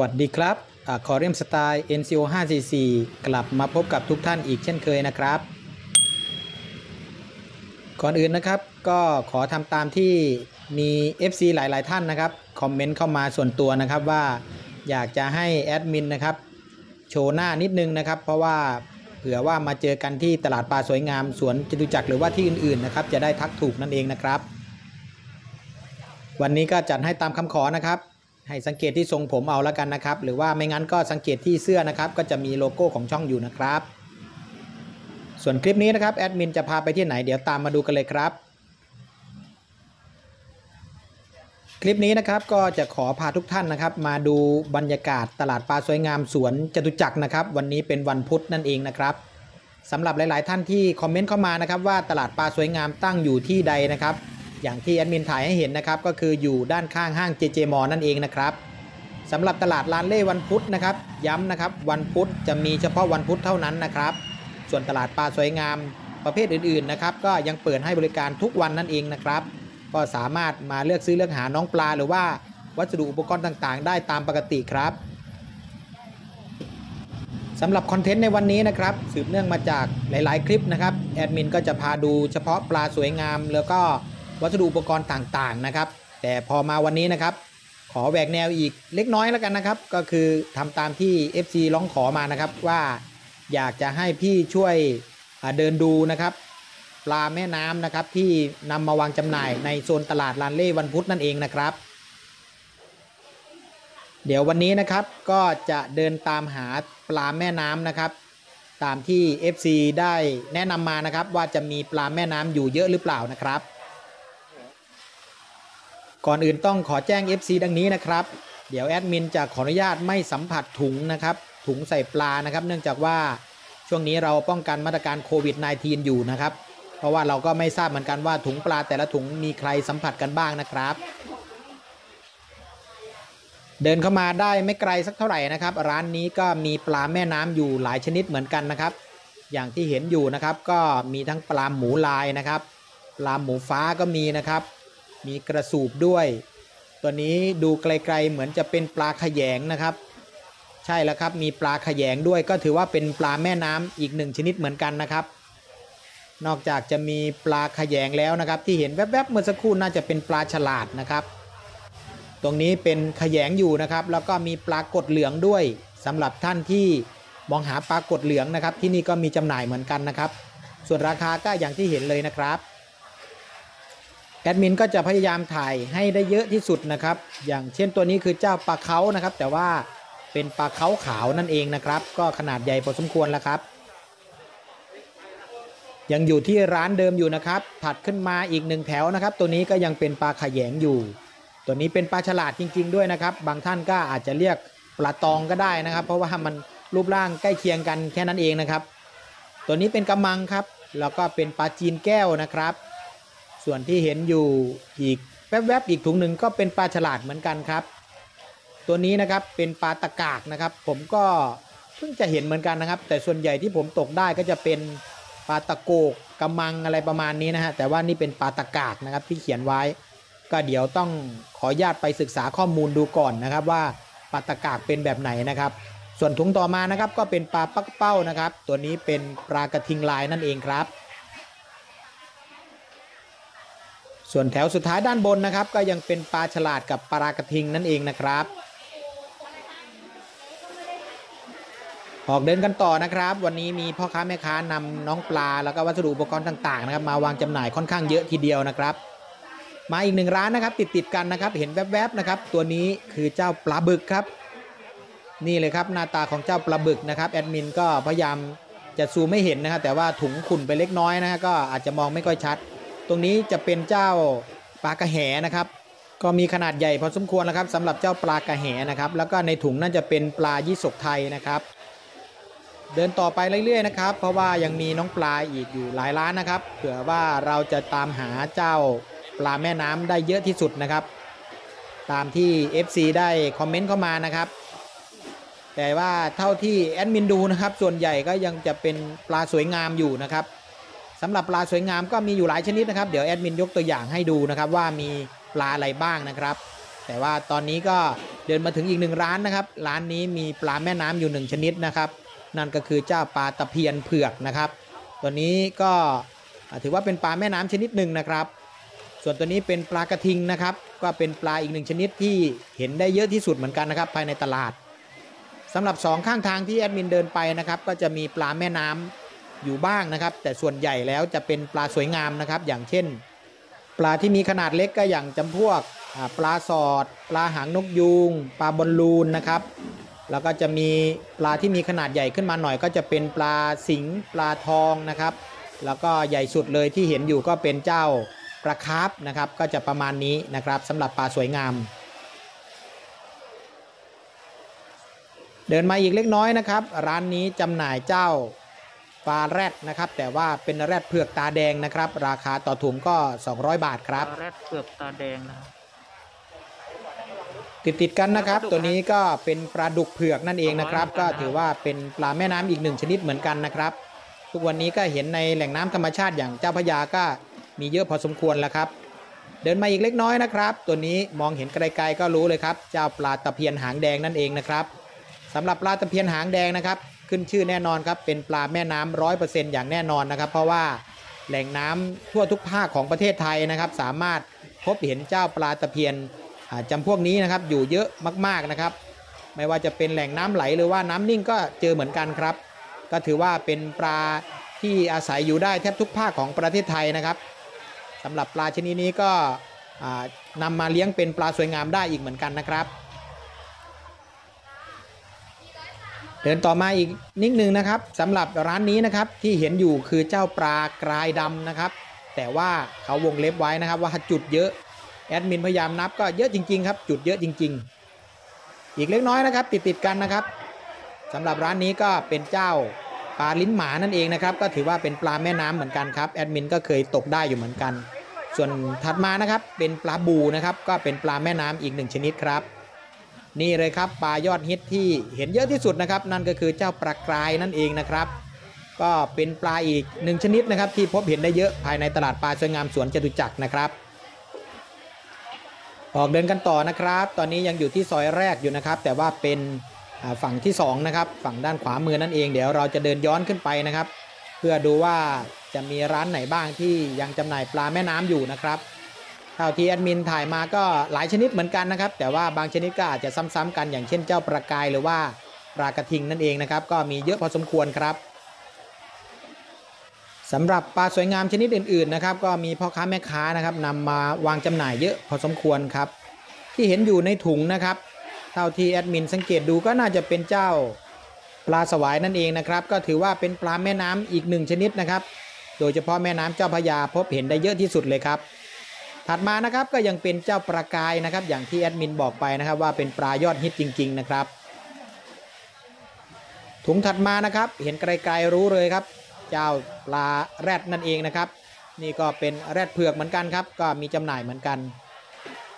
วัสดีครับคอเรียมสไตล์ NCO 544 กลับมาพบกับทุกท่านอีกเช่นเคยนะครับ ก่อนอื่นนะครับก็ขอทำตามที่มี FC หลาย ๆ ท่านนะครับ คอมเมนต์เข้ามาส่วนตัวนะครับว่าอยากจะให้แอดมินนะครับ โชว์หน้านิดนึงนะครับ เพราะว่าเผื่อว่ามาเจอกันที่ตลาดปลาสวยงามสวนจตุจักรหรือว่าที่อื่น ๆ นะครับ จะได้ทักถูกนั่นเองนะครับ วันนี้ก็จัดให้ตามคำขอนะครับ ให้สังเกตที่ทรงผมเอาแล้วกันนะครับ หรือว่าไม่งั้นก็สังเกตที่เสื้อนะครับ ก็จะมีโลโก้ของช่องอยู่นะครับ ส่วนคลิปนี้นะครับแอดมินจะพาไปที่ไหนเดี๋ยวตามมาดูกันเลยครับ คลิปนี้นะครับก็จะขอพาทุกท่านนะครับ มาดูบรรยากาศตลาดปลาสวยงามสวนจตุจักรนะครับ วันนี้เป็นวันพุธนั่นเองนะครับสำหรับหลาย ๆ ท่านที่คอมเมนต์เข้ามานะครับว่าตลาดปลาสวยงามตั้งอยู่ที่ใดนะครับ อย่างที่แอดมินถ่ายให้เห็นนะครับ ก็คืออยู่ด้านข้างห้างเจเจมอนั่นเองนะครับสำหรับตลาดลานเล่วันพุธนะครับ ย้ำนะครับวันพุธจะมีเฉพาะวันพุธเท่านั้นนะครับ ส่วนตลาดปลาสวยงามประเภทอื่นๆนะครับ ก็ยังเปิดให้บริการทุกวันนั่นเองนะครับ ก็สามารถมาเลือกซื้อเลือกหาน้องปลาหรือว่าวัสดุอุปกรณ์ต่างๆ ได้ตามปกติครับสำหรับคอนเทนต์ในวันนี้นะครับ สืบเนื่องมาจากหลาย ๆ คลิปนะครับแอดมินก็จะพาดูเฉพาะปลาสวยงามแล้วก็ วัสดุอุปกรณ์ต่างๆนะครับ แต่พอมาวันนี้นะครับ ขอแหวกแนวอีกเล็กน้อยแล้วกันนะครับ ก็คือทำตามที่ FC ร้องขอมานะครับว่าอยากจะให้พี่ช่วยเดินดูนะครับปลาแม่น้ำนะครับที่นำมาวางจำหน่ายในโซนตลาดลานเล่วันพุธนั่นเองนะครับ เดี๋ยววันนี้นะครับก็จะเดินตามหาปลาแม่น้ำนะครับ ตามที่ FC ได้แนะนำมานะครับว่าจะมีปลาแม่น้ำอยู่เยอะหรือเปล่านะครับ ก่อนอื่นต้องขอแจ้ง FC ดังนี้นะครับ เดี๋ยวแอดมินจะขออนุญาตไม่สัมผัสถุงนะครับ ถุงใส่ปลานะครับ เนื่องจากว่าช่วงนี้เราป้องกันมาตรการโควิด -19 อยู่นะครับ เพราะว่าเราก็ไม่ทราบเหมือนกันว่าถุงปลาแต่ละถุงมีใครสัมผัสกันบ้างนะครับ เดินเข้ามาได้ไม่ไกลสักเท่าไหร่นะครับ ร้านนี้ก็มีปลาแม่น้ำอยู่หลายชนิดเหมือนกันนะครับ อย่างที่เห็นอยู่นะครับก็มีทั้งปลาหมูลายนะครับ ปลาหมูฟ้าก็มีนะครับ มีกระสูบด้วย ตัวนี้ดูไกลๆเหมือนจะเป็นปลาขยงนะครับ ใช่แล้วครับมีปลาขยงด้วยก็ถือว่าเป็นปลาแม่น้ำอีกหนึ่งชนิดเหมือนกันนะครับ นอกจากจะมีปลาขยงแล้วนะครับ ที่เห็นแวบๆเมื่อสักครู่น่าจะเป็นปลาฉลาดนะครับ ตรงนี้เป็นขยงอยู่นะครับ แล้วก็มีปลากดเหลืองด้วยสำหรับท่านที่มองหาปลากดเหลืองนะครับ ที่นี่ก็มีจำหน่ายเหมือนกันนะครับ ส่วนราคาก็อย่างที่เห็นเลยนะครับ แอดมินก็จะพยายามถ่ายให้ได้เยอะที่สุดนะครับ อย่างเช่นตัวนี้คือเจ้าปลาเขานะครับ แต่ว่าเป็นปลาเขาขาวนั่นเองนะครับ ก็ขนาดใหญ่พอสมควรแล้วครับ ยังอยู่ที่ร้านเดิมอยู่นะครับ ถัดขึ้นมาอีกหนึ่งแถวนะครับ ตัวนี้ก็ยังเป็นปลาขยงอยู่ ตัวนี้เป็นปลาฉลาดจริง ๆ ด้วยนะครับ บางท่านก็อาจจะเรียกปลาตองก็ได้นะครับ เพราะว่ามันรูปร่างใกล้เคียงกันแค่นั้นเองนะครับ ตัวนี้เป็นกำมังครับ แล้วก็เป็นปลาจีนแก้วนะครับ ส่วนที่เห็นอยู่อีกแวบๆอีกถุงหนึ่งก็เป็นปลาฉลาดเหมือนกันครับ ตัวนี้นะครับเป็นปลาตะกากนะครับ ผมก็เพิ่งจะเห็นเหมือนกันนะครับ แต่ส่วนใหญ่ที่ผมตกได้ก็จะเป็นปลาตะโกกกำมังอะไรประมาณนี้นะฮะแต่ว่านี่เป็นปลาตะกากนะครับที่เขียนไว้ ก็เดี๋ยวต้องขออนุญาตไปศึกษาข้อมูลดูก่อนนะครับ ว่าปลาตะกากเป็นแบบไหนนะครับ ส่วนถุงต่อมานะครับก็เป็นปลาปักเป้านะครับ ตัวนี้เป็นปลากระทิงลายนั่นเองครับ ส่วนแถวสุดท้ายด้านบนนะครับ ก็ยังเป็นปลาฉลาดกับปลากระทิงนั่นเองนะครับ ออกเดินกันต่อนะครับ วันนี้มีพ่อค้าแม่ค้านำน้องปลาแล้วก็วัสดุอุปกรณ์ต่างๆนะครับมาวางจำหน่ายค่อนข้างเยอะทีเดียวนะครับ มาอีกหนึ่งร้านนะครับ ติดติดกันนะครับ เห็นแวบๆนะครับ ตัวนี้คือเจ้าปลาบึกครับ นี่เลยครับหน้าตาของเจ้าปลาบึกนะครับแอดมินก็พยายามจะซูมไม่เห็นนะครับแต่ว่าถุงขุ่นไปเล็กน้อยนะฮะก็อาจจะมองไม่ค่อยชัด ตรงนี้จะเป็นเจ้าปลากระแหนะครับ ก็มีขนาดใหญ่พอสมควรแล้วครับสำหรับเจ้าปลากระแหนะครับ แล้วก็ในถุงน่าจะเป็นปลายี่สกไทยนะครับ เดินต่อไปเรื่อยๆนะครับ เพราะว่ายังมีน้องปลาอีกอยู่หลายร้านนะครับ เผื่อว่าเราจะตามหาเจ้าปลาแม่น้ำได้เยอะที่สุดนะครับ ตามที่ FC ได้คอมเมนต์เข้ามานะครับแต่ว่าเท่าที่แอดมินดูนะครับ ส่วนใหญ่ก็ยังจะเป็นปลาสวยงามอยู่นะครับ สำหรับปลาสวยงามก็มีอยู่หลายชนิดนะครับ เดี๋ยวแอดมินยกตัวอย่างให้ดูนะครับว่ามีปลาอะไรบ้างนะครับ แต่ว่าตอนนี้ก็เดินมาถึงอีกหนึ่งร้านนะครับ ร้านนี้มีปลาแม่น้ำอยู่หนึ่งชนิดนะครับ นั่นก็คือเจ้าปลาตะเพียนเผือกนะครับ ตัวนี้ก็ถือว่าเป็นปลาแม่น้ำชนิดหนึ่งนะครับ ส่วนตัวนี้เป็นปลากระทิงนะครับ ก็เป็นปลาอีกหนึ่งชนิดที่เห็นได้เยอะที่สุดเหมือนกันนะครับ ภายในตลาดสำหรับสองข้างทางที่แอดมินเดินไปนะครับ ก็จะมีปลาแม่น้ำ อยู่บ้างนะครับ แต่ส่วนใหญ่แล้วจะเป็นปลาสวยงามนะครับ อย่างเช่น ปลาที่มีขนาดเล็กก็อย่างจำพวกปลาสอด ปลาหางนกยูงปลาบอลลูนนะครับ แล้วก็จะมีปลาที่มีขนาดใหญ่ขึ้นมาหน่อย ก็จะเป็นปลาสิงปลาทองนะครับ แล้วก็ใหญ่สุดเลยที่เห็นอยู่ก็เป็นเจ้าปลาคาร์ฟนะครับ ก็จะประมาณนี้นะครับสำหรับปลาสวยงาม เดินมาอีกเล็กน้อยนะครับ ร้านนี้จำหน่ายเจ้า ปลาแรดนะครับ แต่ว่าเป็นแรดเผือกตาแดงนะครับ ราคาต่อถุงก็ 200 บาทครับปลาแรดเปลือกตาแดงนะครับติดติดๆกันนะครับตัวนี้ก็เป็นปลาดุกเผือกนั่นเองนะครับ ก็ถือว่าเป็นปลาแม่น้ำอีกหนึ่งชนิดเหมือนกันนะครับ ทุกวันนี้ก็เห็นในแหล่งน้ำธรรมชาติอย่างเจ้าพระยาก็มีเยอะพอสมควรแล้วครับ เดินมาอีกเล็กน้อยนะครับ ตัวนี้มองเห็นไกลๆก็รู้เลยครับ เจ้าปลาตะเพียนหางแดงนั่นเองนะครับสำหรับปลาตะเพียนหางแดงนะครับ ขึ้นชื่อแน่นอนครับ เป็นปลาแม่น้ำร้อยเปอร์เซ็นต์อย่างแน่นอนนะครับ เพราะว่าแหล่งน้ำทั่วทุกภาคของประเทศไทยนะครับ สามารถพบเห็นเจ้าปลาตะเพียนอ่าจำพวกนี้นะครับ อยู่เยอะมากๆนะครับ ไม่ว่าจะเป็นแหล่งน้ำไหลหรือว่าน้ำนิ่งก็เจอเหมือนกันครับ ก็ถือว่าเป็นปลาที่อาศัยอยู่ได้แทบทุกภาคของประเทศไทยนะครับสำหรับปลาชนิดนี้ก็อ่านำมาเลี้ยงเป็นปลาสวยงามได้อีกเหมือนกันนะครับ เดินต่อมาอีกนิดนึงนะครับสำหรับร้านนี้นะครับที่เห็นอยู่คือเจ้าปลากรายดำนะครับ แต่ว่าเขาวงเล็บไว้นะครับว่าจุดเยอะแอดมินพยายามนับก็เยอะจริง ๆ ครับ จุดเยอะจริง ๆ อีกเล็กน้อยนะครับ ติดติดๆกันนะครับสำหรับร้านนี้ก็เป็นเจ้าปลาลิ้นหมานั่นเองนะครับ ก็ถือว่าเป็นปลาแม่น้ำเหมือนกันครับแอดมินก็เคยตกได้อยู่เหมือนกัน ส่วนถัดมานะครับเป็นปลาบูนะครับ ก็เป็นปลาแม่น้ำอีกหนึ่งชนิดครับ นี่เลยครับปลายอดฮิตที่เห็นเยอะที่สุดนะครับ นั่นก็คือเจ้าปลากรายนั่นเองนะครับ ก็เป็นปลาอีกหนึ่งชนิดนะครับ ที่พบเห็นได้เยอะภายในตลาดปลาสวยงามสวนจตุจักรนะครับออกเดินกันต่อนะครับ ตอนนี้ยังอยู่ที่ซอยแรกอยู่นะครับ แต่ว่าเป็นฝั่งที่สองนะครับ ฝั่งด้านขวามือนั่นเอง เดี๋ยวเราจะเดินย้อนขึ้นไปนะครับ เพื่อดูว่าจะมีร้านไหนบ้างที่ยังจำหน่ายปลาแม่น้ำอยู่นะครับ เท่าที่แอดมินถ่ายมาก็หลายชนิดเหมือนกันนะครับ แต่ว่าบางชนิดก็อาจจะซ้ำๆกันอย่างเช่นเจ้าปลากายหรือว่าปลากระทิงนั่นเองนะครับ ก็มีเยอะพอสมควรครับสำหรับปลาสวยงามชนิดอื่นๆนะครับ ก็มีพ่อค้าแม่ค้านะครับนำมาวางจำหน่ายเยอะพอสมควรครับ ที่เห็นอยู่ในถุงนะครับ เท่าที่แอดมินสังเกตดูก็น่าจะเป็นเจ้าปลาสวายนั่นเองนะครับ ก็ถือว่าเป็นปลาแม่น้ำอีกหนึ่งชนิดนะครับ โดยเฉพาะแม่น้ำเจ้าพระยาพบเห็นได้เยอะที่สุดเลยครับ ถัดมานะครับก็ยังเป็นเจ้าปลากายนะครับ อย่างที่แอดมินบอกไปนะครับว่าเป็นปลายอดฮิตจริง ๆ นะครับ ถุงถัดมานะครับเห็นไกลๆรู้เลยครับ เจ้าปลาแรดนั่นเองนะครับ นี่ก็เป็นแรดเผือกเหมือนกันครับ ก็มีจำหน่ายเหมือนกัน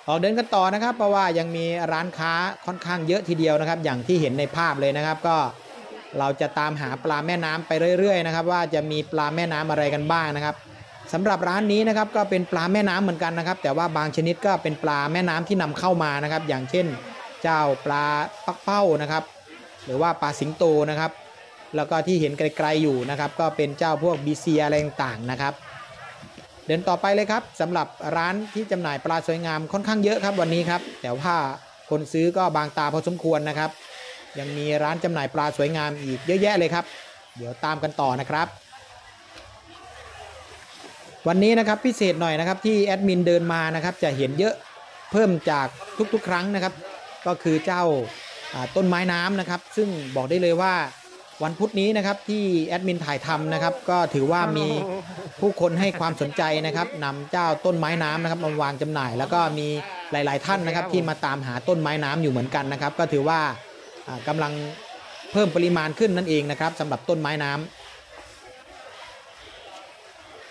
ออกเดินกันต่อนะครับ เพราะว่ายังมีร้านค้าค่อนข้างเยอะทีเดียวนะครับ อย่างที่เห็นในภาพเลยนะครับ ก็เราจะตามหาปลาแม่น้ำไปเรื่อย ๆ นะครับ ว่าจะมีปลาแม่น้ำอะไรกันบ้างนะครับ สำหรับร้านนี้นะครับก็เป็นปลาแม่น้ำเหมือนกันนะครับ แต่ว่าบางชนิดก็เป็นปลาแม่น้ำที่นำเข้ามานะครับ อย่างเช่น เจ้าปลาปักเป้านะครับ หรือว่าปลาสิงโตนะครับ แล้วก็ที่เห็นไกลๆอยู่นะครับ ก็เป็นเจ้าพวกบีเซียอะไรต่างๆนะครับ เดินต่อไปเลยครับสำหรับร้านที่จำหน่ายปลาสวยงามค่อนข้างเยอะครับวันนี้ครับ แต่ว่าคนซื้อก็บางตาพอสมควรนะครับ ยังมีร้านจำหน่ายปลาสวยงามอีกเยอะแยะเลยครับ เดี๋ยวตามกันต่อนะครับ วันนี้นะครับพิเศษหน่อยนะครับที่แอดมินเดินมานะครับจะเห็นเยอะเพิ่มจากทุกๆ ครั้งนะครับ ก็คือเจ้าต้นไม้น้ำนะครับ ซึ่งบอกได้เลยว่าวันพุธนี้นะครับที่แอดมินถ่ายทำนะครับ ก็ถือว่ามีผู้คนให้ความสนใจนะครับนำเจ้าต้นไม้น้ำนะครับมาวางจำหน่าย แล้วก็มีหลาย ๆ ท่านนะครับ ที่มาตามหาต้นไม้น้ำอยู่เหมือนกันนะครับ ก็ถือว่าอ่ากำลังเพิ่มปริมาณขึ้นนั่นเองนะครับสำหรับต้นไม้น้ำ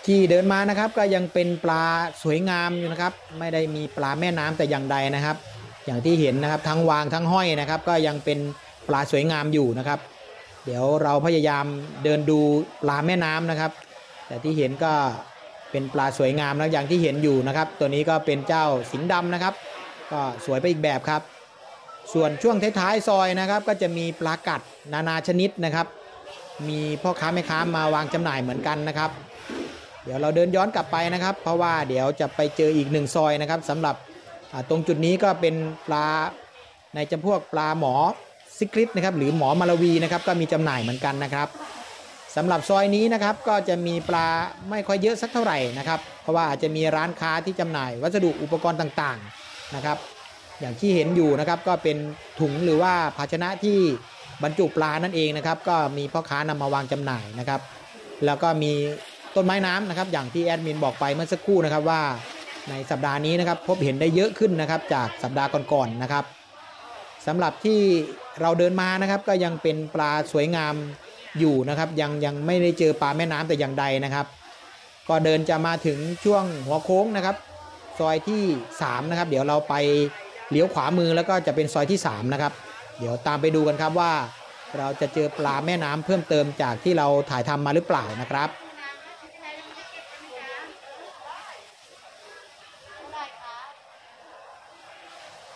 ที่เดินมานะครับก็ยังเป็นปลาสวยงามอยู่นะครับ ไม่ได้มีปลาแม่น้ำแต่อย่างใดนะครับ อย่างที่เห็นนะครับทั้งวางทั้งห้อยนะครับ ก็ยังเป็นปลาสวยงามอยู่นะครับ เดี๋ยวเราพยายามเดินดูปลาแม่น้ำนะครับ แต่ที่เห็นก็เป็นปลาสวยงามนะอย่างที่เห็นอยู่นะครับ ตัวนี้ก็เป็นเจ้าสิงห์ดำนะครับ ก็สวยไปอีกแบบครับ ส่วนช่วงท้ายๆซอยนะครับ ก็จะมีปลากัดนานาชนิดนะครับ มีพ่อค้าแม่ค้ามาวางจำหน่ายเหมือนกันนะครับ ดี๋ยวเราเดินย้อนกลับไปนะครับ เพราะว่าเดี๋ยวจะไปเจออีกหนึ่งซอยนะครับสำหรับตรงจุดนี้ก็เป็นปลาในจำพวกปลาหมอซิกริตนะครับหรือหมอมาลาวีนะครับก็มีจำหน่ายเหมือนกันนะครับสำหรับซอยนี้นะครับก็จะมีปลาไม่ค่อยเยอะสักเท่าไหร่นะครับ เพราะว่าอาจจะมีร้านค้าที่จำหน่าย วัสดุอุปกรณ์ต่างๆนะครับ อย่างที่เห็นอยู่นะครับก็เป็นถุงหรือว่าภาชนะที่บรรจุปลานั่นเองนะครับ ก็มีพ่อค้านำมาวางจำหน่ายนะครับ แล้วก็มี ต้นไม้น้ำนะครับอย่างที่แอดมินบอกไปเมื่อสักครู่นะครับว่าในสัปดาห์นี้นะครับพบเห็นได้เยอะขึ้นนะครับจากสัปดาห์ก่อนๆนะครับสำหรับที่เราเดินมานะครับก็ยังเป็นปลาสวยงามอยู่นะครับยังยังไม่ได้เจอปลาแม่น้ำแต่อย่างใดนะครับ ก็เดินจะมาถึงช่วงหัวโค้งนะครับ ซอยที่3นะครับเดี๋ยวเราไปเลี้ยวขวามือแล้วก็จะเป็นซอยที่3นะครับเดี๋ยวตามไปดูกันครับว่า เราจะเจอปลาแม่น้ำเพิ่มเติมจากที่เราถ่ายทำมาหรือเปล่านะครับ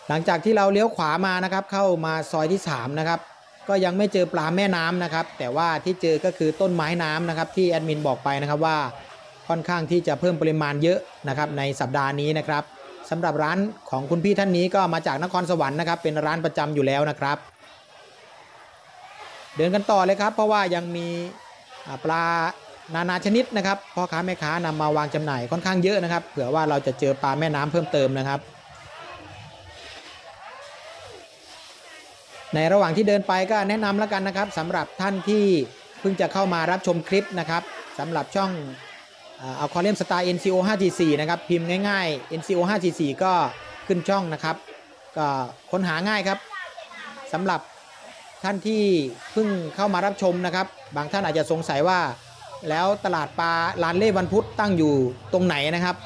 หลังจากที่เราเลี้ยวขวามานะครับ เข้ามาซอยที่3นะครับก็ยังไม่เจอปลาแม่น้ำนะครับ แต่ว่าที่เจอก็คือต้นไม้น้ำนะครับ ที่แอดมินบอกไปนะครับว่าค่อนข้างที่จะเพิ่มปริมาณเยอะนะครับ ในสัปดาห์นี้นะครับสำหรับร้านของคุณพี่ท่านนี้ก็มาจากนครสวรรค์นะครับ เป็นร้านประจำอยู่แล้วนะครับ เดินกันต่อเลยครับ เพราะว่ายังมีปลานานาชนิดนะครับพ่อค้าแม่ค้านำมาวางจำหน่ายค่อนข้างเยอะนะครับ เผื่อว่าเราจะเจอปลาแม่น้ำเพิ่มเติมนะครับ ในระหว่างที่เดินไปก็แนะนำแล้วกันนะครับสำหรับท่านที่เพิ่งจะเข้ามารับชมคลิปนะครับสำหรับช่องเอาคอเลมสไตล์ NCO 5G4 นะครับพิมพ์ง่ายๆ NCO 5G4 ก็ขึ้นช่องนะครับ ก็ค้นหาง่ายครับสำหรับท่านที่เพิ่งเข้ามารับชมนะครับ บางท่านอาจจะสงสัยว่า แล้วตลาดปลาลานเล่วันพุธตั้งอยู่ตรงไหนนะครับ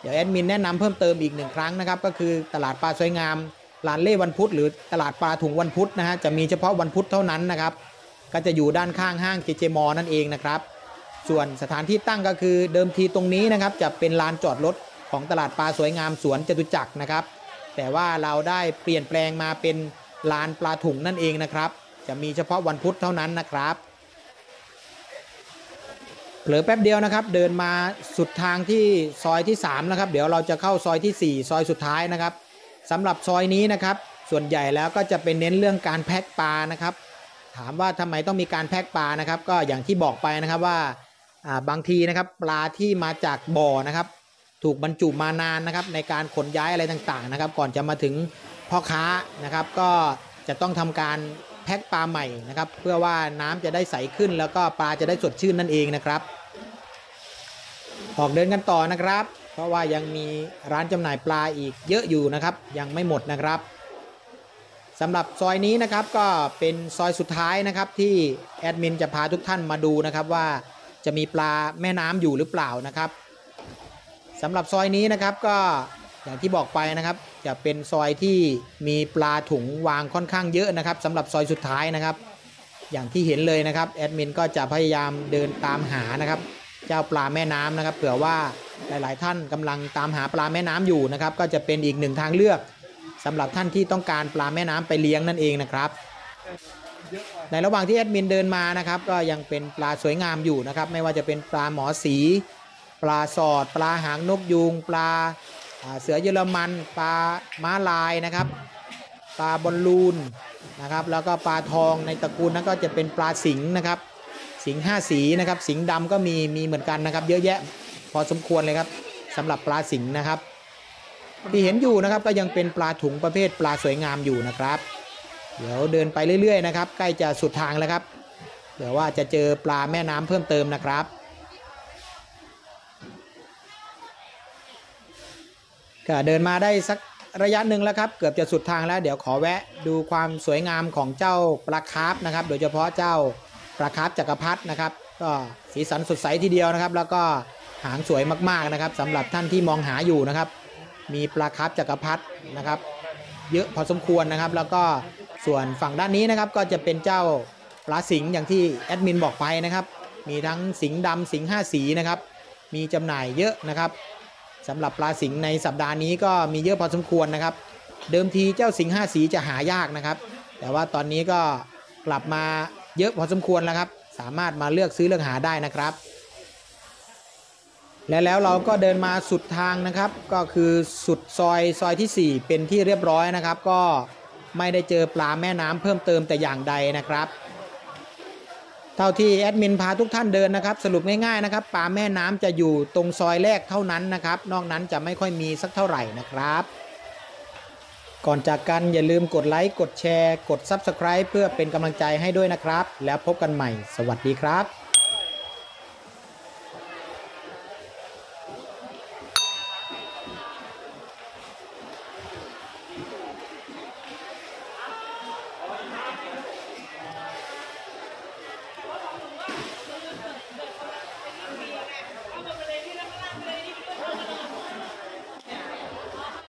เดี๋ยวแอดมินแนะนำเพิ่มเติมอีกหนึ่งครั้งนะครับ ก็คือตลาดปลาสวยงาม ลานเล่วันพุธหรือตลาดปลาถุงวันพุธนะฮะจะมีเฉพาะวันพุธเท่านั้นนะครับ ก็จะอยู่ด้านข้างห้างเจเจมอนั่นเองนะครับ ส่วนสถานที่ตั้งก็คือเดิมทีตรงนี้นะครับ จะเป็นลานจอดรถของตลาดปลาสวยงามสวนจตุจักรนะครับ แต่ว่าเราได้เปลี่ยนแปลงมาเป็นลานปลาถุงนั่นเองนะครับ จะมีเฉพาะวันพุธเท่านั้นนะครับเผลอแป๊บเดียวนะครับ เดินมาสุดทางที่ซอยที่3นะครับ เดี๋ยวเราจะเข้าซอยที่ 4 ซอยสุดท้ายนะครับ สำหรับซอยนี้นะครับ ส่วนใหญ่แล้วก็จะเป็นเน้นเรื่องการแพ็คปลานะครับ ถามว่าทำไมต้องมีการแพ็คปลานะครับ ก็อย่างที่บอกไปนะครับว่าบางทีนะครับปลาที่มาจากบ่อนะครับ ถูกบรรจุมานานนะครับ ในการขนย้ายอะไรต่างๆนะครับ ก่อนจะมาถึงพ่อค้านะครับ ก็จะต้องทำการแพ็คปลาใหม่นะครับ เพื่อว่าน้ำจะได้ใสขึ้น แล้วก็ปลาจะได้สดชื่นนั่นเองนะครับ ออกเดินกันต่อนะครับ เพราะว่ายังมีร้านจำหน่ายปลาอีกเยอะอยู่นะครับ ยังไม่หมดนะครับสำหรับซอยนี้นะครับก็เป็นซอยสุดท้ายนะครับที่แอดมินจะพาทุกท่านมาดูนะครับว่าจะมีปลาแม่น้ำอยู่หรือเปล่านะครับสำหรับซอยนี้นะครับก็อย่างที่บอกไปนะครับจะเป็นซอยที่มีปลาถุงวางค่อนข้างเยอะนะครับสำหรับซอยสุดท้ายนะครับ อย่างที่เห็นเลยนะครับแอดมินก็จะพยายามเดินตามหานะครับ เจ้าปลาแม่น้ำนะครับเผื่อว่าหลาย ๆ ท่านกำลังตามหาปลาแม่น้ำอยู่นะครับ ก็จะเป็นอีกหนึ่งทางเลือกสำหรับท่านที่ต้องการปลาแม่น้ำไปเลี้ยงนั่นเองนะครับ ในระหว่างที่แอดมินเดินมานะครับ ก็ยังเป็นปลาสวยงามอยู่นะครับ ไม่ว่าจะเป็นปลาหมอสี ปลาสอด ปลาหางนกยูงปลาเสือเยอรมันปลาม้าลายนะครับปลาบอลลูนนะครับ แล้วก็ปลาทองในตระกูลนั้นก็จะเป็นปลาสิงห์นะครับ สิงห์ห้าสีนะครับ สิงห์ดำก็มีมีเหมือนกันนะครับ เยอะแยะพอสมควรเลยครับสำหรับปลาสิงห์นะครับ ที่เห็นอยู่นะครับก็ยังเป็นปลาถุงประเภทปลาสวยงามอยู่นะครับ เดี๋ยวเดินไปเรื่อยๆนะครับ ใกล้จะสุดทางแล้วครับเดี๋ยวว่าจะเจอปลาแม่น้ำเพิ่มเติมนะครับก็เดินมาได้สักระยะหนึ่งแล้วครับ เกือบจะสุดทางแล้ว เดี๋ยวขอแวะดูความสวยงามของเจ้าปลาคาร์ฟนะครับ โดยเฉพาะเจ้า ปลาคาร์ฟจักรพรรดินะครับ ก็สีสันสดใสทีเดียวนะครับ แล้วก็หางสวยมากๆนะครับสำหรับท่านที่มองหาอยู่นะครับ มีปลาคาร์ฟจักรพรรดินะครับ เยอะพอสมควรนะครับ แล้วก็ส่วนฝั่งด้านนี้นะครับ ก็จะเป็นเจ้าปลาสิงห์อย่างที่แอดมินบอกไปนะครับ มีทั้งสิงห์ดำสิงห์ห้าสีนะครับ มีจำหน่ายเยอะนะครับสำหรับปลาสิงห์ในสัปดาห์นี้ก็มีเยอะพอสมควรนะครับ เดิมทีเจ้าสิงห์ห้าสีจะหายากนะครับ แต่ว่าตอนนี้ก็กลับมา เยอะพอสมควรแล้วครับ สามารถมาเลือกซื้อเลือกหาได้นะครับ และแล้วเราก็เดินมาสุดทางนะครับ ก็คือสุดซอยซอยที่ 4 เป็นที่เรียบร้อยนะครับ ก็ไม่ได้เจอปลาแม่น้ำเพิ่มเติมแต่อย่างใดนะครับเท่าที่แอดมินพาทุกท่านเดินนะครับ สรุปง่ายๆนะครับปลาแม่น้ำจะอยู่ตรงซอยแรกเท่านั้นนะครับ นอกนั้นจะไม่ค่อยมีสักเท่าไหร่นะครับ ก่อนจากกันอย่าลืมกดไลค์ กดแชร์ กด Subscribe เพื่อเป็นกำลังใจให้ด้วยนะครับ แล้วพบกันใหม่ สวัสดีครับ